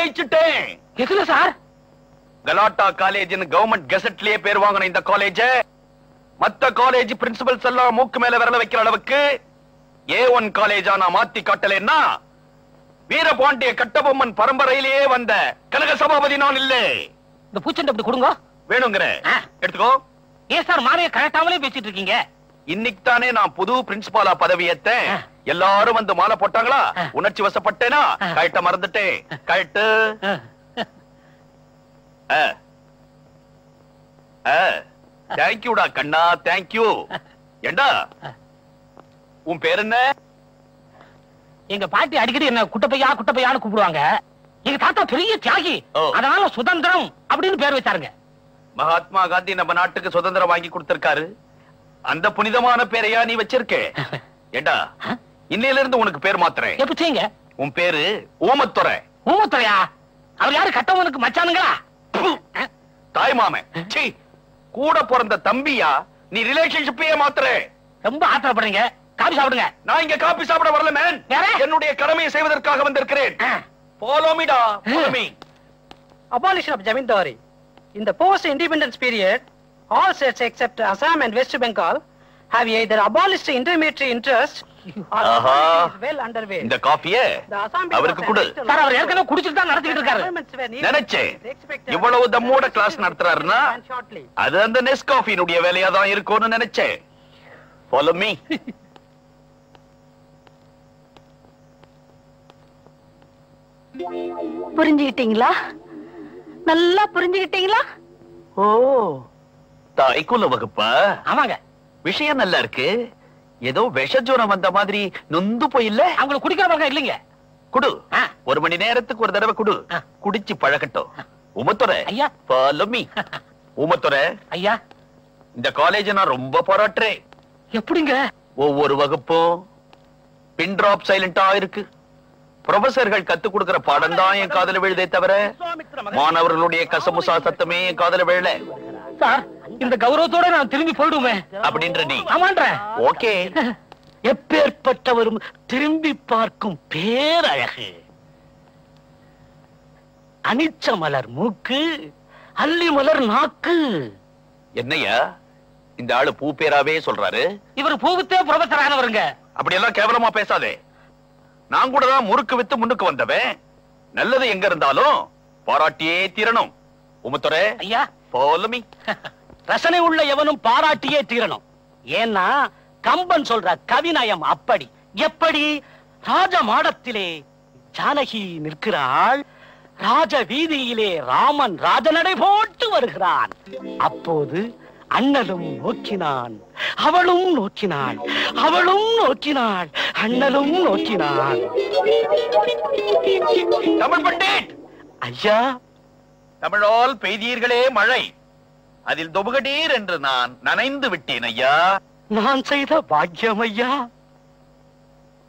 ஜெயிச்சுட்டேன். எதுல சார்? கலாட்டா காலேஜ்னு கவர்மெண்ட் கெசட்லயே பேர் வாங்கின இந்த காலேஜ் மத்த காலேஜ் பிரின்சிபல்ஸ் எல்லாம் மூக்கு மேல விரல வைக்கிற அளவுக்கு ஏ ஒன் காலேஜா நான் மாத்தி காட்டலைன்னா வீரபாண்டிய கட்டபொம்மன் பரம்பரையிலேயே வந்த கனக சபாபதி நான் இல்லை. இந்த பூச்செண்டு அப்படி கொடுங்க. வேணுங்கிற. எடுத்துக்கோ. ஏன் சார் மாலையை கழட்டாமலே பேசிட்டு இருக்கீங்க? இன்னைக்கு தானே நான் புது பிரின்சிபாலா பதவி ஏத்தேன். ஆ. எல்லாரும் வந்து மாலை போட்டாங்களா. உணர்ச்சி வசப்பட்டேனா. கழட்ட மறந்துட்டேன். கழட்டு. தேங்க்யூடா கண்ணா. தேங்க்யூ ஏண்டா? உன் பேர் என்ன? எங்க பாட்டி அடிக்கடி என்ன குட்டப்பையா குட்டப்பையான்னு கூப்பிடுவாங்க. எங்க தாத்தா பெரிய தியாகி. அதனால சுதந்திரம் அப்படின்னு பேர் வச்சாருங்க மகாத்மா காந்தி நம்ம நாட்டுக்கு சுதந்திரம் வாங்கி கொடுத்திருக்காரு. அந்த புனிதமான பேரையா நீ வச்சிருக்கே? ஏண்டா? இன்னையில இருந்து உனக்கு பேர் மாத்துறேன். எப்படி செய்யுங்க? உன் பேரு ஊமத்துறை ஊமத்துறையா அவர் யாரு? கட்டவனுக்கு மச்சானுங்களா? தாய் மாமன். சீ கூட பிறந்த தம்பியா? நீ ரிலேஷன்ஷிப்பையே மாத்துறே. ரொம்ப ஆத்திரப்படுறீங்க. காபி சாப்பிடுங்க. நான் இங்க காபி சாப்பிட வரல மேன்? என்னுடைய கடமையை செய்வதற்காக வந்திருக்கிறேன். Follow me டா follow me. Abolition of Jamindari. In the post-independence period, all states except Assam and West Bengal have either abolished இந்த காஃபியே அவருக்கு கொடு. சார் அவர் ஏற்கனவே குடிச்சிட்டு தான் நடத்திட்டு இருக்காரு. நினைச்சேன். It's expected இவ்வளவு that தம்மோட the class will நடத்துறாருன்னா, be shortly. அது அந்த நெஸ்காஃபியினுடைய வேலையா தான் இருக்கும்னு நினைச்சேன். Follow me. புரிஞ்சுக்கிட்டீங்களா? நல்லா புரிஞ்சுக்கிட்டீங்களா? ஓ தாய்க்குல வகுப்பா? ஆமாங்க. விஷயம் நல்லா இருக்கு. ஏதோ விஷஜுரம் வந்த மாதிரி நொந்து போயில்ல? அவங்களுக்கு குடிக்கிற பழக்கம் இல்லைங்க. குடு. ஒரு மணி நேரத்துக்கு ஒரு தடவை குடு. குடிச்சு பழகட்டும். உமத்துறை ஐயா. உமத்துறை ஐயா. இந்த காலேஜ் நான் ரொம்ப பாராட்டுறேன். எப்படிங்க? ஒவ்வொரு வகுப்பும் பின் டிராப் சைலண்டா இருக்கு. ப்ரொஃபசர்கள் கத்து கொடுக்கிற பாடம் தான் என் காதல விழுதே தவிர மாணவர்களுடைய கசமுசா சத்தமே என் காதல விழல. சார் இந்த கௌரவத்தோட நான் திரும்பி போயிடுவேன். அப்படின்ற நீ. ஆமான்ற. ஓகே. எப்பேற்பட்டவரும் திரும்பி பார்க்கும் பேரழகு. அனிச்ச மலர் மூக்கு அல்லி மலர் நாக்கு. என்னய்யா இந்த ஆளு பூ பேராவே சொல்றாரு. இவர் பூவுத்தே புரொஃபசர் ஆனவருங்க அப்படியெல்லாம் கேவலமா பேசாதே. நான் கூட தான் முறுக்கு வித்து முன்னுக்கு வந்தவன். நல்லது எங்க இருந்தாலும் பாராட்டியே தீரணும். உமத்துறை. ஐயா போலமி. ரசனை உள்ள எவனும் பாராட்டியே தீரணும். ஏன்னா கம்பன் சொல்ற கவிநயம் அப்படி. எப்படி? ராஜ மாடத்திலே ஜானகி நிற்கிறாள். ராஜ வீதியிலே ராமன் ராஜநடை போட்டு வருகிறான். அப்போது அண்ணலும் நோக்கினான். அவளும் நோக்கினாள். அவளும் நோக்கினாள். அண்ணலும் நோக்கினான் தமிழ் பண்டிட் ஐயா! தமிழால் பெய்தீர்களே மழை. அதில் தொபுகடீர் என்று நான் நனைந்து விட்டேன் ஐயா. நான் செய்த பாக்கியம் ஐயா.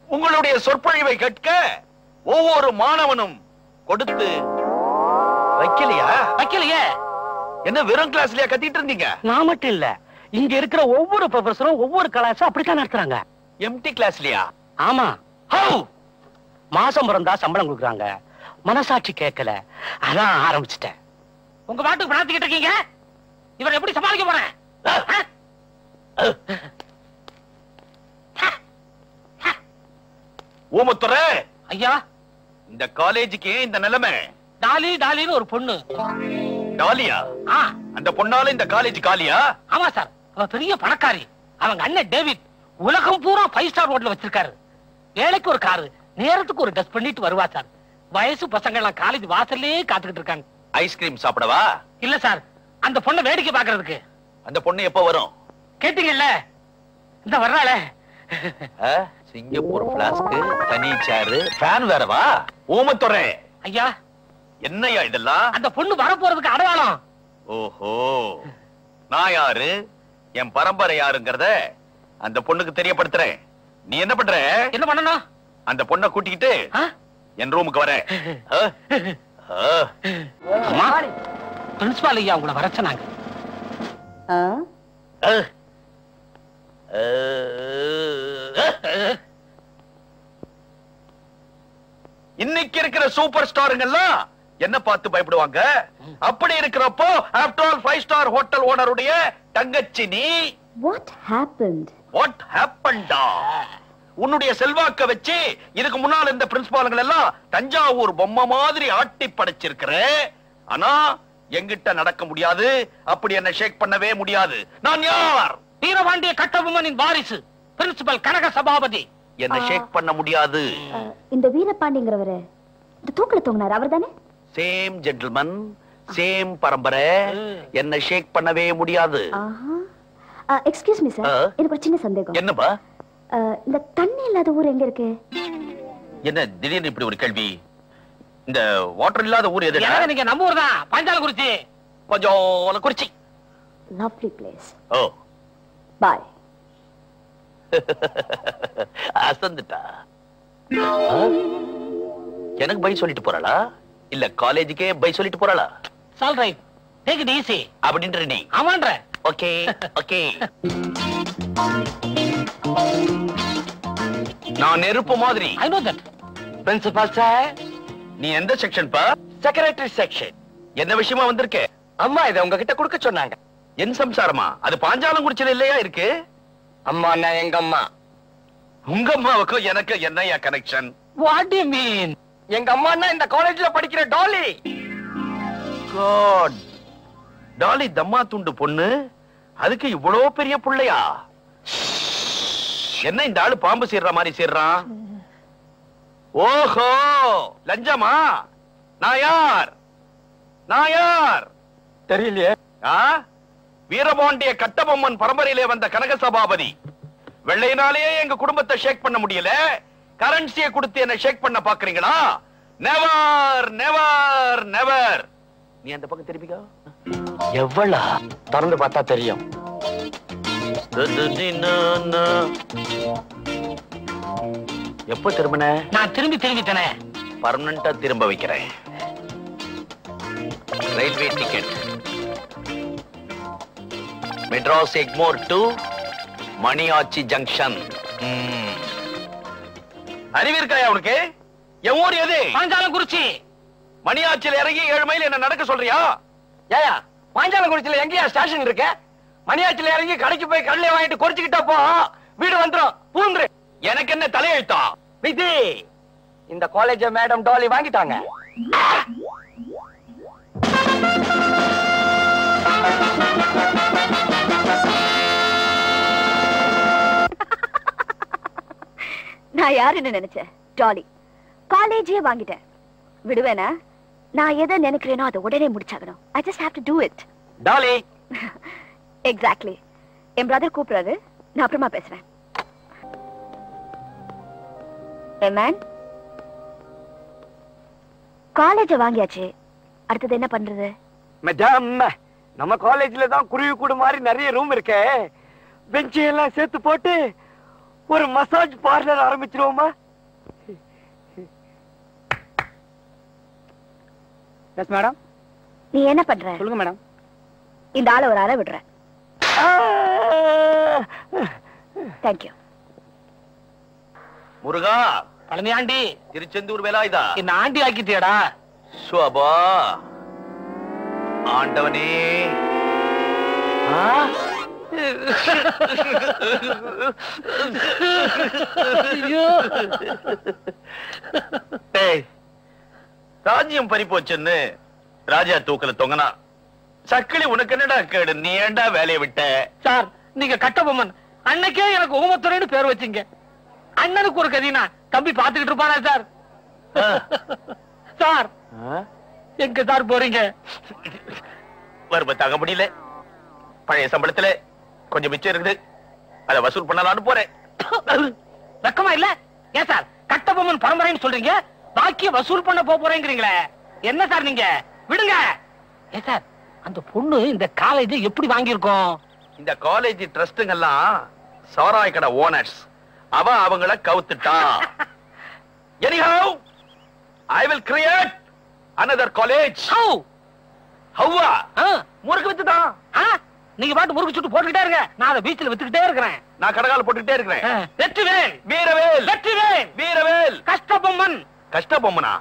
உங்களுடைய சொற்பொழிவை கேட்க ஒவ்வொரு மாணவனும் கொடுத்து வைக்கலையா? வைக்கலையே. என்ன வெறும் கிளாஸ்லயா கத்திட்டு இருந்தீங்க? நான் மட்டும் இல்ல இங்க இருக்கிற ஒவ்வொரு ப்ரொஃபஸரும் ஒவ்வொரு கிளாஸும் அப்படித்தான் நடத்துறாங்க. எம்டி கிளாஸ்லயா ஆமா. ஹவு மாசம் பிறந்தா சம்பளம் கொடுக்குறாங்க. மனசாட்சி கேட்கல. அதான் ஆரம்பிச்சிட்டேன். உங்க பாட்டுக்கு பணத்துக்கிட்டு இருக்கீங்க? இவர் எப்படி சமாளிக்க போறேன்? ஊமத்துறை ஐயா. இந்த காலேஜுக்கு இந்த நிலைமை? டாலி டாலின்னு ஒரு பொண்ணு. டாலியா? அந்த பொண்ணால இந்த காலேஜ் காலியா? ஆமா சார். அவ பெரிய பணக்காரி. அவங்க அண்ணன் டேவிட் உலகம் பூரா ஃபைவ் ஸ்டார் ஹோட்டல் வச்சிருக்காரு. வேலைக்கு ஒரு காரு நேரத்துக்கு ஒரு டஸ்ட் பண்ணிட்டு வருவா சார். வயசு பசங்க எல்லாம் காலேஜ் வாசல்லே காத்துக்கிட்டு இருக்காங்க. ஐஸ்கிரீம் சாப்பிடவா? இல்ல சார். அந்த பொண்ணை வேடிக்கை பாக்குறதுக்கு அந்த பொண்ணு எப்ப வரும்? கேட்டீங்கல்ல? இந்த வர்றாளே? சிங்கப்பூர் பிளாஸ்க் தனி சேரு ஃபேன் வேறவா? ஊமத்துறை. ஐயா. என்னய்யா இதெல்லாம்? அந்த பொண்ணு வரப்போறதுக்கு அடையாளம். ஓஹோ. நான் யாரு? என் பரம்பரை யாருங்கிறத அந்த பொண்ணுக்கு தெரியப்படுத்துறேன். நீ என்ன பண்ற? என்ன பண்ணணும்? அந்த பொண்ணை கூட்டிக்கிட்டு? என் ரூமுக்கு வர அம்மா பிரின்சிபால் ஐயா உங்களை வர சொன்னாங்க. இன்னைக்கு இருக்கிற சூப்பர் ஸ்டாருங்கெல்லாம் என்ன பார்த்து பயப்படுவாங்க? அப்படி இருக்கிறப்போ after all five star hotel ஓனருடைய தங்கச்சி நீ What happened? வாட் ஹேப்பன்டா உன்னுடைய செல்வாக்க வச்சு இதுக்கு முன்னால் இந்த பிரின்சிபாலுங்கள் எல்லாம் தஞ்சாவூர் பொம்மை மாதிரி ஆட்டி படைச்சிருக்கிற. ஆனா எங்கிட்ட நடக்க முடியாது. அப்படி என்ன ஷேக் பண்ணவே முடியாது. நான் யார்? வீரபாண்டிய கட்டபொம்மனின் வாரிசு பிரின்சிபல் கனக சபாபதி. என்ன ஷேக் பண்ண முடியாது. இந்த வீரபாண்டிங்கிறவரு இந்த தூக்கில தொங்கினார் அவர் தானே சேம் ஜென்டில்மன் சேம் பரம்பரை என்ன ஷேக் பண்ணவே முடியாது. Excuse me sir. எனக்கு ஒரு சின்ன சந்தேகம். என்னப்பா? இந்த தண்ணி இல்லாத ஊர் எங்க இருக்கு? என்ன திடீர்னு இப்படி ஒரு கேள்வி? இந்த வாட்டர் இல்லாத ஊர் எது எனக்கு நீங்க நம்ம ஊர் தான்? பாஞ்சாலங்குறிச்சி கொஞ்சம் குறிச்சி. Lovely place oh. பாய் அசந்துட்டா? எனக்கு பை சொல்லிட்டு போறாளா? இல்ல காலேஜுக்கே பை சொல்லிட்டு போறாளா? சால் ரைட் டேக் இட் ஈஸி அப்படின்ற நீ. அவன்ற ஓகே ஓகே நான் நெருப்பு மாதிரி. I know that principal sir நீ எந்த செக்ஷன் பா? செக்ரட்டரி செக்ஷன் என்ன விஷயமா வந்திருக்க? அம்மா இத உங்ககிட்ட கொடுக்க சொன்னாங்க. என் சம்சாரமா? அது பாஞ்சாலங்குறிச்சில இல்லையா இருக்கு? அம்மா நான் எங்க அம்மா? உங்க அம்மாவுக்கும் எனக்கு என்னையா கனெக்ஷன் வாட் யூ மீன் எங்க அம்மா இந்த காலேஜ்ல படிக்கிற டாலி காட் டாலி தம்மா துண்டு பொண்ணு. அதுக்கு இவ்வளவு பெரிய புள்ளையா? என்ன இந்த ஆளு பாம்பு சீர்ற மாதிரி சீர்றான்? ஓஹோ லஞ்சமா? நான் யார்? நான் யார்? தெரியலையே. ஆ? வீரபாண்டிய கட்டபொம்மன் பரம்பரையிலே வந்த கனக சபாபதி. வெள்ளையினாலேயே எங்க குடும்பத்தை ஷேக் பண்ண முடியல. கரன்சியை கொடுத்து என்ன ஷேக் பண்ண பாக்குறீங்களா நெவர் நெவர் நெவர் நீ அந்த பக்கம் திருப்பிக்கோ எவ்வளா? திறந்து பார்த்தா தெரியும். எப்ப திரும்பின? நான் திரும்பி திரும்பிட்டனே. பர்மனண்டா திரும்ப வைக்கிறேன். Railway ticket Madras Egmore to Maniyachi junction அறிவு இருக்காயா உனக்கு? என் ஊர் எது? பாஞ்சாலங்குறிச்சி. மணியாச்சில இறங்கி ஏழு மைல் என்ன நடக்க சொல்றியா? ஏயா பாஞ்சாலங்குறிச்சில எங்கயா ஸ்டேஷன் இருக்க? மணியாச்சில இறங்கி கடைக்கு போய் கடலை வாங்கிட்டு குறைச்சுக்கிட்டா போ. வீடு வந்துரும். பூந்துரு. எனக்கு என்ன தலையெழுத்தா? விதி இந்த காலேஜ மேடம் டாலி வாங்கிட்டாங்க. நான் யாருன்னு நினைச்சேன்? டாலி காலேஜே வாங்கிட்டேன். விடுவேனா? நான் எதை நினைக்கிறேனோ அதை உடனே முடிச்சாகணும். I just have to do it Dolly exactly N brother கூப்பிடுறாரு. நான் அப்புறமா பேசுறேன். மேன் காலேஜ வாங்கியாச்சு. அடுத்தது என்ன பண்றது? மேடம் நம்ம காலேஜ்ல தான் குருவி கூடு மாதிரி நிறைய ரூம் இருக்கே. பெஞ்ச் எல்லாம் சேர்த்து போட்டு ஒரு மசாஜ் பார்லர் ஆரம்பிச்சிருவோமா? எஸ் மேடம் நீ என்ன பண்ற? சொல்லுங்க மேடம் இந்த ஆளை ஒரு அறை விடுற. தேங்க்யூ முருகா. பழனியாண்டி திருச்செந்தூர் வேலாயுதா? என்ன ஆண்டி ஆக்கிட்டியடா? சுவபா. ஆண்டவனே. ஆ? டேய், ராஜ்யம் பறி போச்சுன்னு ராஜா தூக்கல தொங்கனா. சக்கிலி உனக்கு என்னடா கேடு? நீ ஏன்டா வேலையை விட்ட? சார் நீங்க கட்டபொம்மன். அன்னைக்கே எனக்கு ஊமத்துறைன்னு பேர் வச்சீங்க. அண்ணனுக்கு ஒரு கதினா. தம்பி பாத்துக்கிட்டு இருப்பானா சார். சார் எங்க சார் போறீங்க? வறுமை தாங்க முடியல. பழைய சம்பளத்துல கொஞ்சம் மிச்சம் இருக்குது. அதை வசூல் பண்ணலாம்னு போறேன். வெக்கமா இல்ல? ஏன் சார் கட்டபொம்மன் பரம்பரைன்னு சொல்றீங்க? பாக்கிய வசூல் பண்ண போறேங்கிறீங்களே. என்ன சார் நீங்க? விடுங்க. ஏன் சார் அந்த பொண்ணு இந்த காலேஜ் எப்படி வாங்கியிருக்கோம்? இந்த காலேஜ் ட்ரஸ்டுங்கெல்லாம் சாராய் கடை ஓனர்ஸ் அவ அவங்கள கவுத்துட்டா. Anyhow I will create another college how Hawwa முறுக்கு வித்துதான் ஆ, நீங்க பாட்டு முறுக்கு சுட்டு போட்டுக்கிட்டே இருங்க. நான் அதை பீச்சில் வித்துக்கிட்டே இருக்கிறேன். நான் கடகால போட்டுக்கிட்டே இருக்கிறேன். வெற்றிவேல். வீரவேல். வெற்றிவேல். வீரவேல். கஷ்டபொம்மன். கஷ்ட பொம்மனா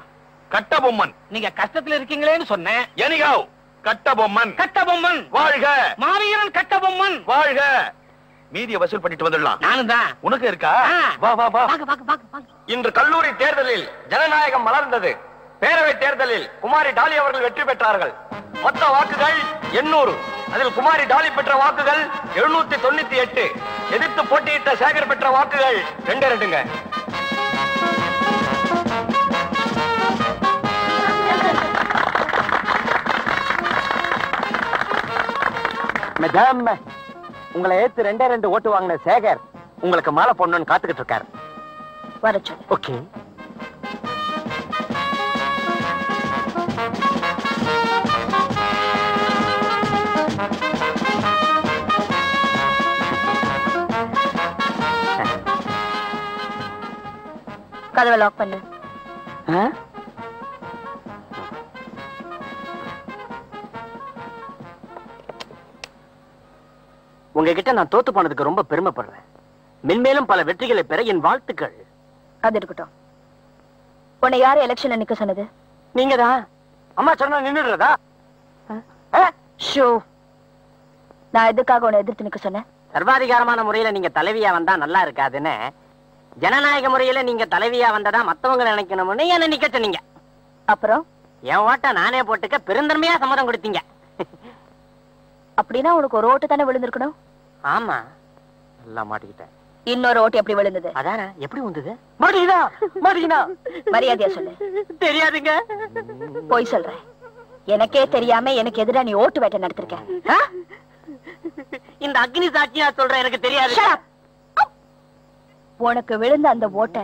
கட்டபொம்மன். நீங்க கஷ்டத்துல இருக்கீங்களேன்னு சொன்னேன். எனிகாவ் கட்டபொம்மன். கட்டபொம்மன். வாழ்க. மாவீரன் கட்டபொம்மன். வாழ்க. மீதிய வசூல் பண்ணிட்டு வந்துடலாம். நானும் தான். உனக்கு இருக்கா. வா வா வா. இன்று கல்லூரி தேர்தலில் ஜனநாயகம் மலர்ந்தது. பேரவை தேர்தலில் குமாரி டாலி அவர்கள் வெற்றி பெற்றார்கள். மொத்த வாக்குகள் எண்ணூறு. அதில் குமாரி டாலி பெற்ற வாக்குகள் எழுநூத்தி தொண்ணூத்தி எட்டு. எதிர்த்து போட்டியிட்ட சேகர் பெற்ற வாக்குகள் ரெண்டு ரெண்டுங்க. மேடம் உங்களை ஏத்து ரெண்டே ரெண்டு ஓட்டு வாங்கின சேகர் உங்களுக்கு மாலை பொண்ணுன்னு காத்துக்கிட்டு இருக்காரு. வர சொல்லு. ஓகே. கதவை லாக் பண்ணு. உங்ககிட்ட நான் தோத்து போனதுக்கு ரொம்ப பெருமைப்படுறேன். மென்மேலும் பல வெற்றிகளை பெற என் வாழ்த்துக்கள். அது இருக்கட்டும். உன்னை யாரு எலெக்ஷன்ல நிக்க சொன்னது? நீங்க தான் அம்மா சொன்னா நின்னுடுறதா? ஷோ. நான் எதுக்காக உன்னை எதிர்த்து நிக்க சொன்னேன்? சர்வாதிகாரமான முறையில நீங்க தலைவியா வந்தா நல்லா இருக்காதுன்னு ஜனநாயக முறையில நீங்க தலைவியா வந்ததா மத்தவங்க நினைக்கணும்னு என்ன நிக்க சொன்னீங்க. அப்புறம்? என் ஓட்ட நானே போட்டுக்க பெருந்தன்மையா சம்மதம் கொடுத்தீங்க. அப்படின்னா உனக்கு ஒரு ஓட்டு தானே விழுந்திருக்கணும்? ஆமா. நல்லா மாட்டிக்கிட்டேன். இன்னொரு ஓட்டு எப்படி விழுந்தது? அதானே எப்படி வந்தது மாட்டிக்கினா மாட்டிக்கினா மரியாதையா சொல்லு. தெரியாதுங்க. போய் சொல்றேன். எனக்கே தெரியாம எனக்கு எதிரா நீ ஓட்டு வேட்டை நடத்திருக்க? இந்த அக்னி சாட்சியா சொல்றேன் எனக்கு தெரியாது. உனக்கு விழுந்த அந்த ஓட்டை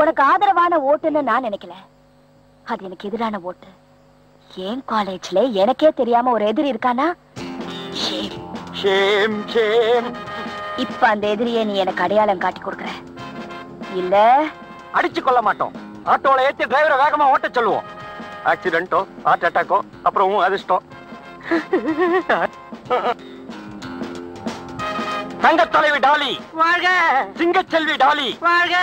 உனக்கு ஆதரவான ஓட்டுன்னு நான் நினைக்கல. அது எனக்கு எதிரான ஓட்டு. என் காலேஜ்ல எனக்கே தெரியாம ஒரு எதிரி இருக்கானா. ஷேம் ஷேம் இப்ப அந்த எதிரியை நீ எனக்கு அடையாளம் காட்டி கொடுக்கற. இல்ல? அடிச்சு கொள்ள மாட்டோம். ஆட்டோல ஏத்தி டிரைவரை வேகமா ஓட்ட சொல்லுவோம். ஆக்சிடென்ட்டோ ஹார்ட் அட்டாக்கோ அப்புறம் அதிர்ஷ்டம் தங்க தலைவி டாலி. வாழ்க. சிங்கச்செல்வி டாலி. வாழ்க.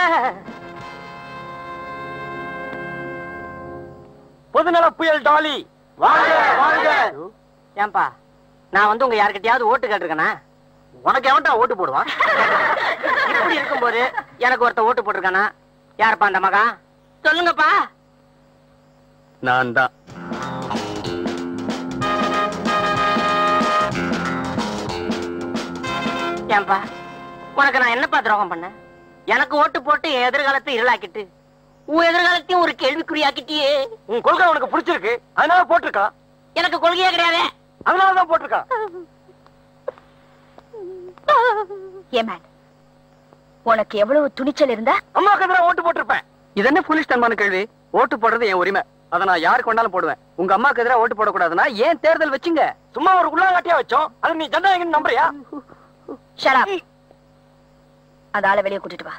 பொதுநல புயல் டாலி. வாழ்க வாழ்க. ஏன்பா? நான் வந்து உங்க யார்கிட்டயாவது ஓட்டு கேட்டிருக்கேனா? உனக்கு எவன்டா ஓட்டு போடுவான் இப்படி இருக்கும்போது எனக்கு ஒருத்த ஓட்டு போட்டிருக்கானா? யாருப்பா அந்த மகன் சொல்லுங்கப்பா. நான் தான் ஏன்பா உனக்கு நான் என்னப்பா துரோகம் பண்ணேன்? எனக்கு ஓட்டு போட்டு எதிர்காலத்தை இருளாக்கிட்டு உன் எதிர்காலத்தையும் ஒரு கேள்விக்குறியாக்கிட்டியே. உன் கொள்கை உனக்கு பிடிச்சிருக்கு. அதனால போட்டிருக்கான் எனக்கு கொள்கையே கிடையாதே. அதனாலதான் போட்டிருக்கான் ஏமேன் உனக்கு எவ்வளவு துணிச்சல் இருந்தா? அம்மாவுக்கு எதிராக ஓட்டு போட்டிருப்பேன். இது என்ன புலிஷ் தன்மான கேள்வி? ஓட்டு போடுறது என் உரிமை. அதை நான் யாருக்கு வேணாலும் போடுவேன். உங்க அம்மாக்கு எதிராக ஓட்டு போடக்கூடாதுன்னா ஏன் தேர்தல் வச்சுங்க? சும்மா ஒரு உள்ளாங்காட்டியா வச்சோம். அது நீ ஜனநாயகம் நம்புறியா? ஷரா அந்த ஆளை வெளியே கூட்டிட்டு வா.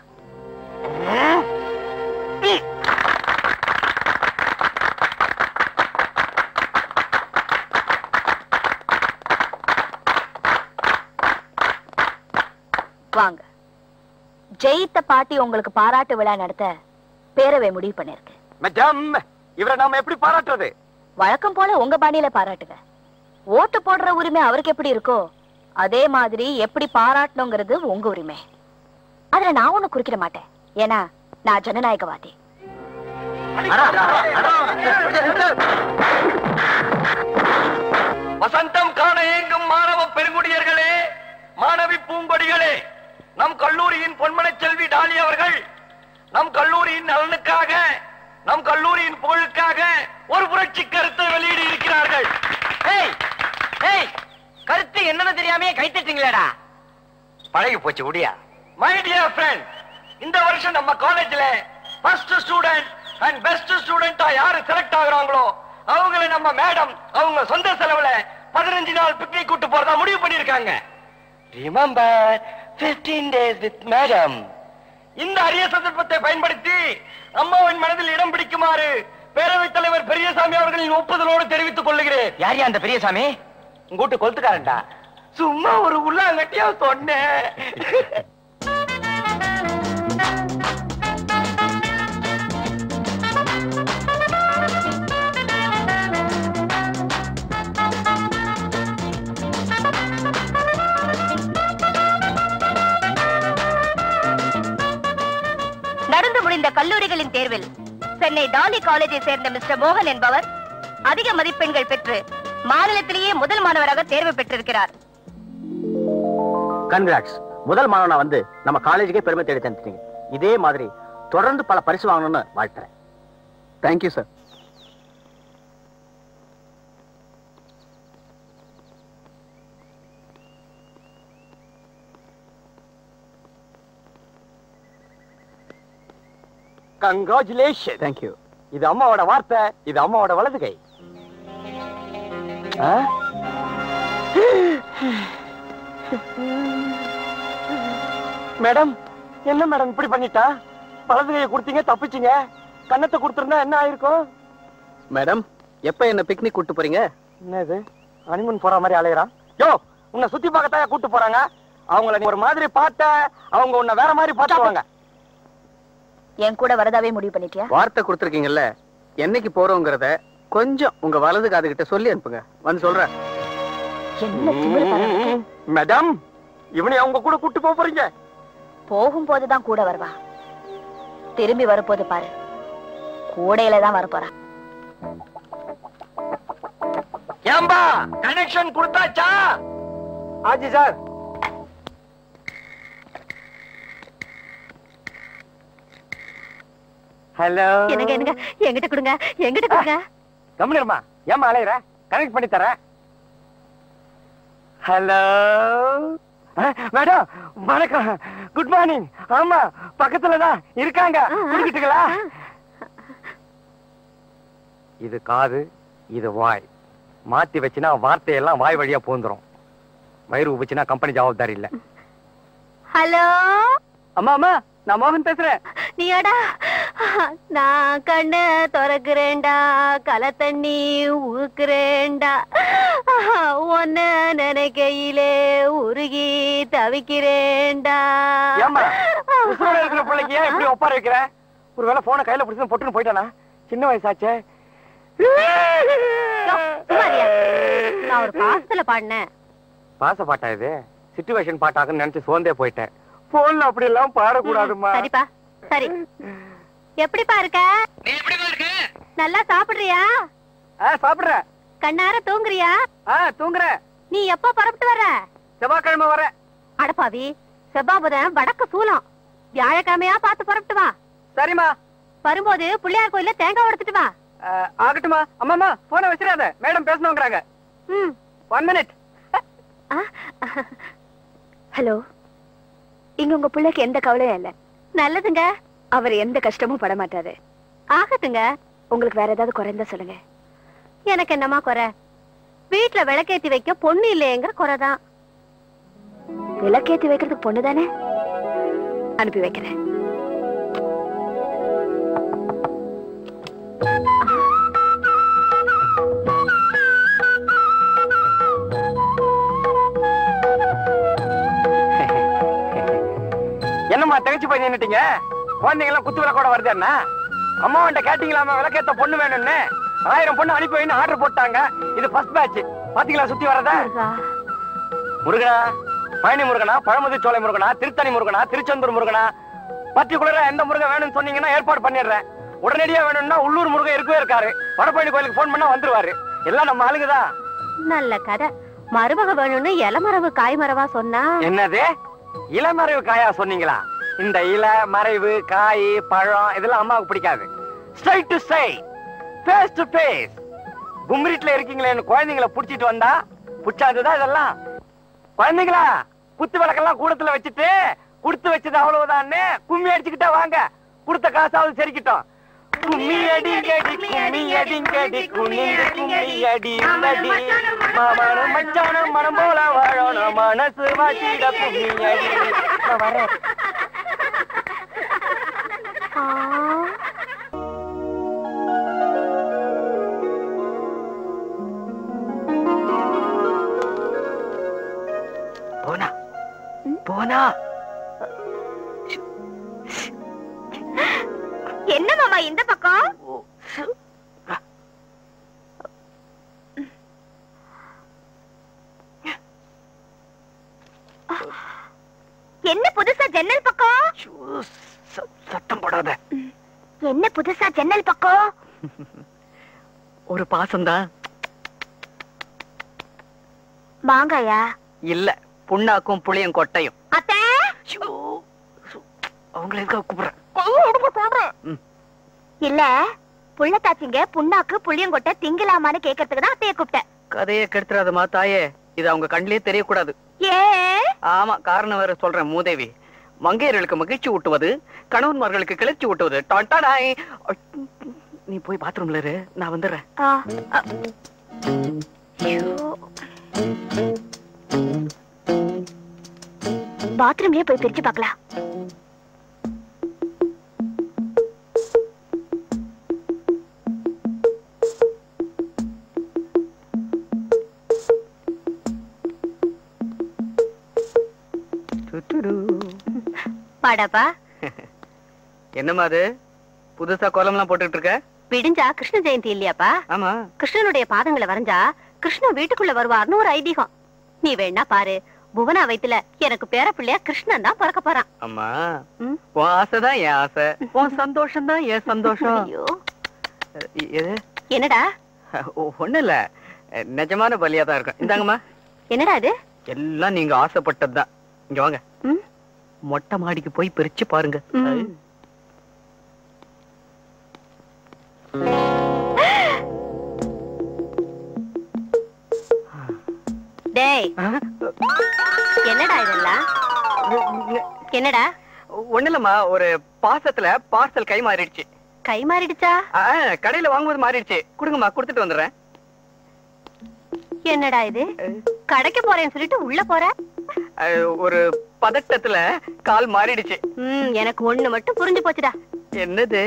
வாங்க. ஜெயித்த பாட்டி உங்களுக்கு பாராட்டு விழா நடத்த பேரவை முடிவு பண்ணிருக்கு மேடம் இவரை நாம எப்படி பாராட்டுறது? வழக்கம் போல உங்க பாணியில பாராட்டுங்க. ஓட்டு போடுற உரிமை அவருக்கு எப்படி இருக்கோ அதே மாதிரி எப்படி பாராட்டணுங்கிறது உங்க உரிமை. அதுல நான் ஒண்ணு குறுக்கிட மாட்டேன். ஏன்னா நான் ஜனநாயகவாதி. வசந்தம் காண ஏங்கும் மாணவ பெருங்குடியர்களே மாணவி பூங்கொடிகளே நம் கல்லூரியின் பொன்மனை செல்வி டாலி அவர்கள் நம் கல்லூரியின் நலனுக்காக நம் கல்லூரியின் புகழுக்காக ஒரு புரட்சி கருத்தை வெளியிட இருக்கிறார்கள். கருத்து என்னன்னு தெரியாம கைத்தட்டீங்களேடா பழகி போச்சு உடியா. மை டியர் ஃப்ரெண்ட் இந்த வருஷம் நம்ம காலேஜ்ல ஃபர்ஸ்ட் ஸ்டூடெண்ட் அண்ட் பெஸ்ட் ஸ்டூடெண்டா யாரு செலக்ட் ஆகுறாங்களோ அவங்கள நம்ம மேடம் அவங்க சொந்த செலவுல பதினஞ்சு நாள் பிக்னிக் கூட்டு போறதா முடிவு பண்ணிருக்காங்க ரிமெம்பர் 15 டேஸ் வித் மேடம் இந்த அரிய சந்தர்ப்பத்தை பயன்படுத்தி அம்மாவின் மனதில் இடம் பிடிக்குமாறு பேரவைத் தலைவர் பெரியசாமி அவர்களின் ஒப்புதலோடு தெரிவித்துக் கொள்ளுகிறேன். யார் அந்த பெரியசாமி? உங்கூட்டு கொளுத்துக்காரன்டா. சும்மா ஒரு உள்ளாங்கட்டியா சொன்னேன். தேர்வில் சென்னை டாலி காலேஜை சேர்ந்த மிஸ்டர் மோகன் என்பவர் அதிக மதிப்பெண்கள் பெற்று மாநிலத்திலேயே முதல் மாணவராக தேர்வு பெற்றிருக்கிறார். கன்கிராட்ஸ் முதல் மாணவனா வந்து நம்ம காலேஜுக்கே பெருமை தேடி தந்துட்டீங்க. இதே மாதிரி தொடர்ந்து பல பரிசு வாங்கணும்னு வாழ்த்துறேன். Thank you sir congratulation thank you இது அம்மாவோட வார்த்தை இது அம்மாவோட வலது கை. ஆ? மேடம் என்ன மேடம் இப்படி பண்ணிட்டா? வலது கையை கொடுத்தீங்க தப்பிச்சீங்க. கன்னத்தை கொடுத்திருந்தா என்ன ஆயிருக்கும்? மேடம் எப்ப என்ன பிக்னிக் கூட்டு போறீங்க? என்னது? ஹனிமூன் போற மாதிரி அலையறான். யோ உன்னை சுத்தி பார்க்கத்தான் கூட்டு போறாங்க? அவங்கள ஒரு மாதிரி பார்த்த அவங்க உன்னை வேற மாதிரி பார்த்துவாங்க என் கூட வரதாவே முடிவு பண்ணிட்டியா? வார்த்தை கொடுத்துருக்கீங்கல்ல என்னைக்கு போறோங்கிறத கொஞ்சம் உங்க வலது காது கிட்ட சொல்லி அனுப்புங்க. வந்து சொல்றேன். மேடம் இவனை அவங்க கூட கூட்டு போக போறீங்க. போகும்போதுதான் கூட வருவா. திரும்பி வரப்போது பாரு. கூடையில தான் வரப்போறா. ஏம்பா கனெக்ஷன் கொடுத்தாச்சா? ஆஜி சார் ஹலோ என்னங்க என்னங்க? எங்கிட்ட கொடுங்க எங்கிட்ட கொடுங்க. கம்மிடுமா ஏமா அலையிற? கனெக்ட் பண்ணி தரேன். ஹலோ மேடம் வணக்கம். குட் மார்னிங் ஆமா பக்கத்துல தான் இருக்காங்க குடிக்கிட்டுங்களா? இது காது இது வாய். மாத்தி வச்சுனா வார்த்தையெல்லாம் வாய் வழியா பூந்துரும். வயிறு உபிச்சுனா கம்பெனி ஜவாப்தாரி இல்ல. ஹலோ? அம்மா அம்மா. நான் மோகன் பேசுறேன். நீயாடா? நான் கண்ணு திறக்கிறேன்டா களை தண்ணி ஊக்குறேன்டா. ஒன்னு நினைக்கையிலே உருகி தவிக்கிறேன்டா. இருக்கிற பிள்ளைக்கு ஏன் இப்படி ஒப்பார வைக்கிற? ஒருவேளை போனை கையில பிடிச்சு பொட்டுன்னு போயிட்டானா? சின்ன வயசாச்சே? நான் ஒரு பாசத்துல பாடினேன். பாச பாட்டா இது? சிச்சுவேஷன் பாட்டாக்குன்னு நினைச்சு சோர்ந்தே போயிட்டேன். போன்ல அப்படி எல்லாம் பாடக்கூடாதுமா சரிப்பா. சரி. எப்படிப்பா இருக்க? நீ எப்படிமா இருக்கு? நல்லா சாப்பிடுறியா? ஆ சாப்பிடுறேன். கண்ணார தூங்குறியா? ஆ தூங்குறேன். நீ எப்போ புறப்பட்டு வர்ற? செவ்வாய்க்கிழமை வரேன். அடப்பாவி செவ்வாபுதன் வடக்கு சூலம். வியாழக்கிழமையா பார்த்து புறப்பட்டு வா. சரிம்மா. வரும்போது பிள்ளையார் கோயில்ல தேங்காய் உடைச்சிட்டு வா. ஆகட்டுமா அம்மாமா போனை வச்சிடாத. மேடம் பேசணுங்கிறாங்க. ம். One minute hello. இங்க உங்க பிள்ளைக்கு எந்த கவலையும் இல்ல. நல்லதுங்க. அவர் எந்த கஷ்டமும் பட மாட்டாரு ஆகட்டுங்க. உங்களுக்கு வேற ஏதாவது குறைந்தா சொல்லுங்க. எனக்கு என்னமா குறை? வீட்டுல விளக்கேத்தி வைக்க பொண்ணு இல்லையேங்கிற குறைதான். விளக்கேத்தி வைக்கிறதுக்கு பொண்ணு தானே அனுப்பி வைக்கிறேன். தகச்சு போய் நின்னுட்டீங்க? குழந்தைங்க எல்லாம் குத்து விளக்கோட வருது என்ன அம்மா கிட்ட கேட்டீங்களாமா விளக்கேத்த பொண்ணு வேணும்னு? ஆயிரம் பொண்ணு அனுப்பி வைன்னு ஆர்டர் போட்டாங்க. இது ஃபர்ஸ்ட் பேட்ச் பாத்தீங்களா சுத்தி வரதா? முருகனா பழனி முருகனா பழமுதி சோலை முருகனா திருத்தணி முருகனா திருச்செந்தூர் முருகனா பர்டிகுலரா எந்த முருகன் வேணும்னு சொன்னீங்கன்னா ஏற்பாடு பண்ணிடுறேன். உடனடியா வேணும்னா உள்ளூர் முருகன் இருக்கவே இருக்காரு. வடபழனி கோயிலுக்கு ஃபோன் பண்ணா வந்துருவாரு. எல்லாம் நம்ம ஆளுங்க தான். நல்ல கதை. மருமக வேணும்னு இளமரவு காய்மரவா சொன்னா? என்னது? இளமறைவு காயா சொன்னீங்களா? இந்த இலை மறைவு காய் பழம் இதெல்லாம் அம்மாவுக்கு பிடிக்காது. ஸ்ட்ரைட் டு ஸ்ட்ரை ஃபேஸ் டு ஃபேஸ் கும்ரிட்ல இருக்கீங்களேன்னு குழந்தைங்களை புடிச்சிட்டு வந்தா புடிச்சாதுதான் இதெல்லாம்? குழந்தைங்களா குத்து விளக்கெல்லாம் கூடத்துல வச்சுட்டு குடுத்து வச்சது அவ்வளவுதான்னு கும்மி அடிச்சுக்கிட்டா வாங்க. கொடுத்த காசாவது சரிக்கிட்டோம். கும்மி அடிங்கடி கும்மி அடிங்கடி குனிந்து கும்மி அடி உள்ளடி மாமனும் மச்சானும் மனம் போல வாழணும். மனசு வாசிட கும்மி அடி. வரேன். பாசம்தான் மாங்காயா? இல்ல புண்ணாக்கும் புளியும் கொட்டையும். அவங்கள எதுக்காக கூப்பிடுறேன் இல்ல புள்ளத்தாச்சிங்க புண்ணாக்கு புளியங்கொட்டை திங்கலாமான்னு கேக்குறதுக்கு தான் அத்தைய கூப்பிட்டேன். கதையை கெடுத்துறாதமா தாயே. இது அவங்க கண்ணிலே தெரியக்கூடாது. ஏ? ஆமா காரணம் வேற சொல்றேன் மூதேவி. மங்கையர்களுக்கு மகிழ்ச்சி ஊட்டுவது கணவன்மார்களுக்கு கிளர்ச்சி ஊட்டுவது டாண்டாடாய். நீ போய் பாத்ரூம்ல இரு. நான் வந்துடுறேன். பாத்ரூம்லயே போய் பிரிச்சு பார்க்கலாம். பாடாப்பா. என்னம்மா அது? புதுசா கோலம்லாம் போட்டுட்டு இருக்க? விடிஞ்சா கிருஷ்ண ஜெயந்தி இல்லையாப்பா? ஆமா. கிருஷ்ணனுடைய பாதங்களை வரைஞ்சா கிருஷ்ணன் வீட்டுக்குள்ள வருவார்னு ஒரு ஐதீகம். நீ வேணா பாரு புவனா வயித்துல எனக்கு பேர பிள்ளையா கிருஷ்ணன் தான் பிறக்க போறான். அம்மா. உன் ஆசைதான் என் ஆசை. உன் சந்தோஷம் தான் என் சந்தோஷம். என்னடா? ஒண்ணு இல்ல. நிஜமான பலியா தான் இருக்கும். இந்தாங்கம்மா. என்னடா இது? எல்லாம் நீங்க ஆசைப்பட்டதுதான். இங்க வாங்க? மொட்டை மாடிக்கு போய் பிரிச்சு பாருங்க ம். டேய். என்னடா இதெல்லாம்? என்னடா? ஒண்ணு இல்லம்மா ஒரு பாசத்துல பார்சல் கை மாறிடுச்சு. கை மாறிடுச்சா? கடையில வாங்கும்போது மாறிடுச்சு. கொடுங்கம்மா கொடுத்துட்டு வந்துடுறேன். என்னடா இது? கடைக்கு போறேன்னு சொல்லிட்டு உள்ள போற? ஒரு பதட்டத்துல கால் மாறிடுச்சு. எனக்கு ஒண்ணு மட்டும் புரிஞ்சு போச்சுடா. என்னது?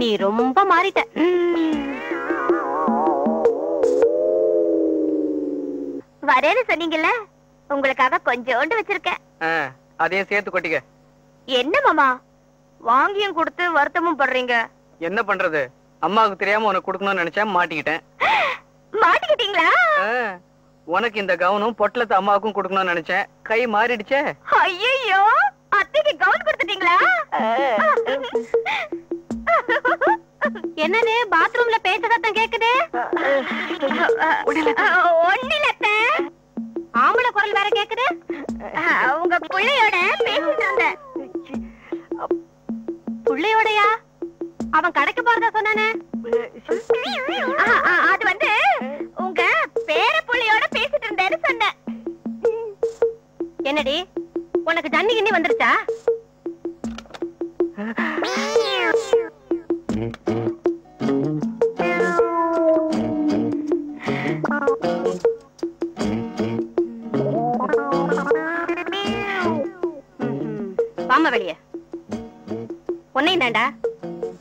நீ ரொம்ப மாறிட்ட. வரேன்னு சொன்னீங்கல்ல உங்களுக்காக கொஞ்சோண்டு வச்சிருக்கேன். அதையும் சேர்த்து கொட்டிக்க. என்ன மாமா? வாங்கியும் கொடுத்து வருத்தமும் படுறீங்க. என்ன பண்றது? அம்மாவுக்கு தெரியாம உனக்கு கொடுக்கணும்னு நினைச்சேன் மாட்டிக்கிட்டேன். மாட்டிக்கிட்டீங்களா? உனக்கு இந்த கவனம் பொட்டலத்தை அம்மாவுக்கும் கொடுக்கணும்னு நினைச்சேன். கை மாறிடுச்சே. ஐயோ அத்தைக்கு கவுன் கொடுத்துட்டீங்களா? என்னன்னு பாத்ரூம்ல பேச்ச சத்தம் கேக்குது ஒண்ணில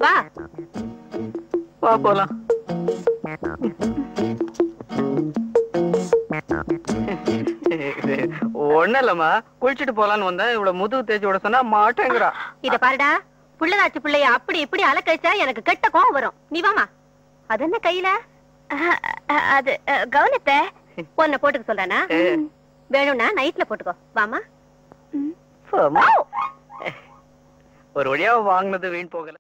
வா. வா போலாம். ஒண்ணு இல்லம்மா. குளிச்சுட்டு போலான்னு வந்தேன். இவ்வளவு முதுகு தேய்ச்சி விட சொன்னா மாட்டேங்கிறா. இத பாருடா. புள்ளதாச்சு பிள்ளைய அப்படி இப்படி அலக்கழிச்சா எனக்கு கெட்ட கோவம் வரும். நீ வாமா அது என்ன கையில? அது கவனத்தை. உன்னை போட்டுக்க சொல்றானா? வேணும்னா நைட்ல போட்டுக்கோ. வாமா. ஒரு வழியா வாங்கினது வீண் போகல.